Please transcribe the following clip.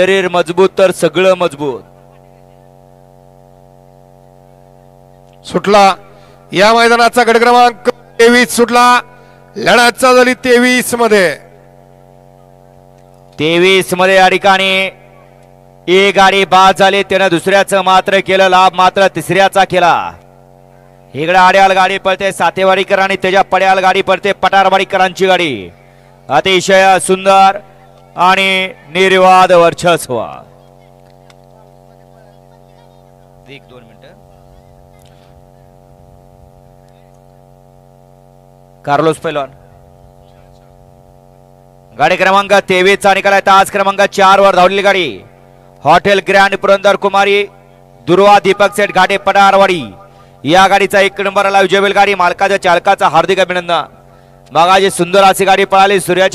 शरीर मजबूत तर सगळं मजबूत. सुटला. या मैदानाचा गट क्रमांक तेवीस सुटला. लढत झाली तेवीसमध्ये. तेवीसमध्ये या ठिकाणी एक गाडी बाद झाली. त्यानं दुसऱ्याचं मात्र केलं. लाभ मात्र तिसऱ्याचा केला. इकडे आड्याल गाडी पळते. सातेवाडीकर आणि त्याच्या पड्याल गाडी पळते. पटारवाडीकरांची गाडी. अतिशय सुंदर. आणि निर्वाद वर्चस्व. एक दोन मिनिट. कार्लोस पैलवान गाडी क्रमांक तेवीस चा निकाल आहे. तास क्रमांक चार वर धावलेली गाडी. हॉटेल ग्रँड पुरंदर कुमारी दुर्वा दीपक सेठ घाटे पटारवाडी या गाडीचा एक नंबरला विजयवेल गाडी. मालकाच्या चालकाचा हार्दिक अभिनंदन. मगाची सुंदर अशी गाडी पळाली. सूर्याच्या